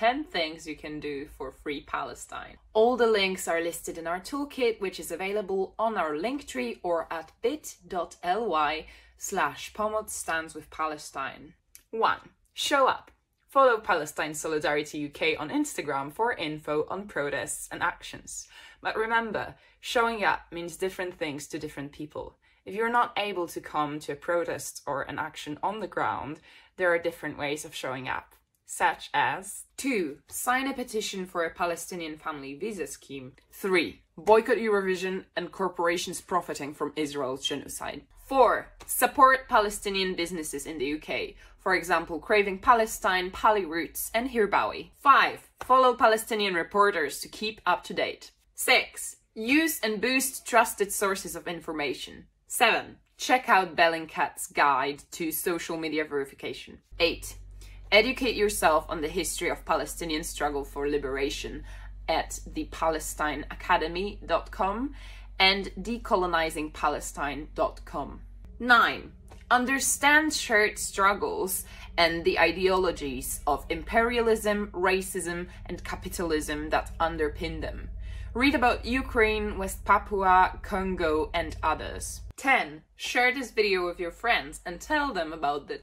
10 things you can do for free Palestine. All the links are listed in our toolkit, which is available on our Linktree or at bit.ly slash POMOC stands with Palestine. 1. Show up. Follow Palestine Solidarity UK on Instagram for info on protests and actions. But remember, showing up means different things to different people. If you're not able to come to a protest or an action on the ground, there are different ways of showing up, such as 2. Sign a petition for a Palestinian family visa scheme. 3. Boycott Eurovision and corporations profiting from Israel's genocide. 4. Support Palestinian businesses in the UK, for example, Craving Palestine, Pali Roots, and Hirbawi. 5. Follow Palestinian reporters to keep up to date. 6. Use and boost trusted sources of information. 7. Check out Bellingcat's guide to social media verification. 8. Educate yourself on the history of Palestinian struggle for liberation at thepalestineacademy.com and decolonizingpalestine.com. 9. Understand shared struggles and the ideologies of imperialism, racism, and capitalism that underpin them. Read about Ukraine, West Papua, Congo, and others. 10. Share this video with your friends and tell them about the